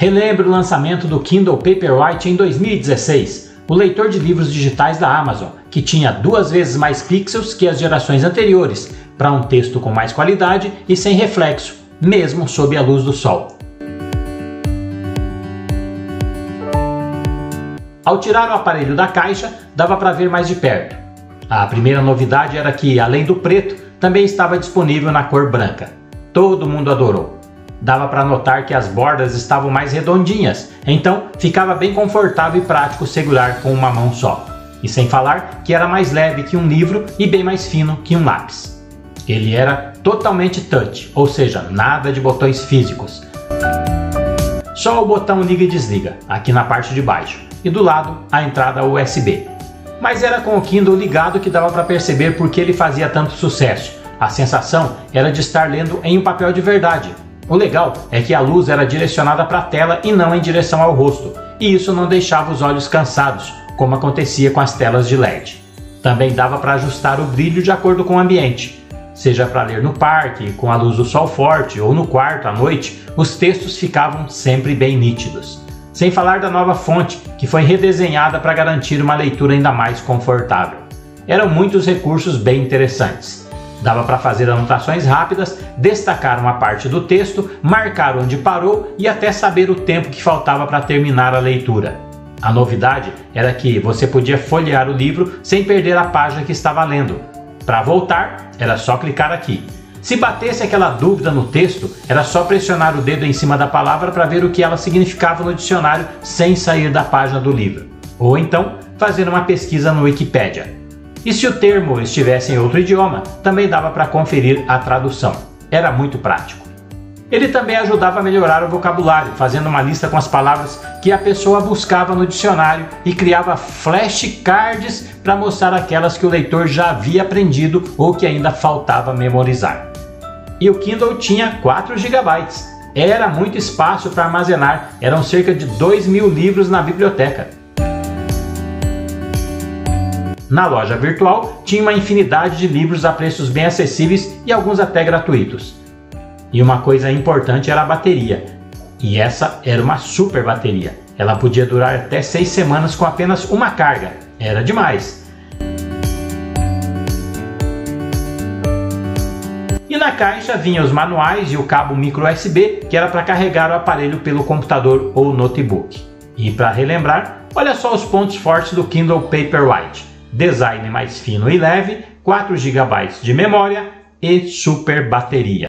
Relembre o lançamento do Kindle Paperwhite em 2016, o leitor de livros digitais da Amazon, que tinha duas vezes mais pixels que as gerações anteriores, para um texto com mais qualidade e sem reflexo, mesmo sob a luz do sol. Ao tirar o aparelho da caixa, dava para ver mais de perto. A primeira novidade era que, além do preto, também estava disponível na cor branca. Todo mundo adorou. Dava para notar que as bordas estavam mais redondinhas, então ficava bem confortável e prático segurar com uma mão só. E sem falar que era mais leve que um livro e bem mais fino que um lápis. Ele era totalmente touch, ou seja, nada de botões físicos. Só o botão liga e desliga, aqui na parte de baixo e do lado a entrada USB. Mas era com o Kindle ligado que dava para perceber por que ele fazia tanto sucesso. A sensação era de estar lendo em um papel de verdade. O legal é que a luz era direcionada para a tela e não em direção ao rosto, e isso não deixava os olhos cansados, como acontecia com as telas de LED. Também dava para ajustar o brilho de acordo com o ambiente. Seja para ler no parque, com a luz do sol forte, ou no quarto à noite, os textos ficavam sempre bem nítidos. Sem falar da nova fonte, que foi redesenhada para garantir uma leitura ainda mais confortável. Eram muitos recursos bem interessantes. Dava para fazer anotações rápidas, destacar uma parte do texto, marcar onde parou e até saber o tempo que faltava para terminar a leitura. A novidade era que você podia folhear o livro sem perder a página que estava lendo. Para voltar, era só clicar aqui. Se batesse aquela dúvida no texto, era só pressionar o dedo em cima da palavra para ver o que ela significava no dicionário sem sair da página do livro. Ou então, fazer uma pesquisa no Wikipedia. E se o termo estivesse em outro idioma, também dava para conferir a tradução. Era muito prático. Ele também ajudava a melhorar o vocabulário, fazendo uma lista com as palavras que a pessoa buscava no dicionário e criava flashcards para mostrar aquelas que o leitor já havia aprendido ou que ainda faltava memorizar e o Kindle tinha 4 GB. Era muito espaço para armazenar, eram cerca de 2 mil livros na biblioteca. Na loja virtual tinha uma infinidade de livros a preços bem acessíveis e alguns até gratuitos. E uma coisa importante era a bateria. E essa era uma super bateria. Ela podia durar até 6 semanas com apenas uma carga. Era demais. na caixa vinha os manuais e o cabo micro USB, que era para carregar o aparelho pelo computador ou notebook. E para relembrar, olha só os pontos fortes do Kindle Paperwhite: design mais fino e leve, 4 GB de memória e super bateria.